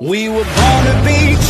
We were born to be.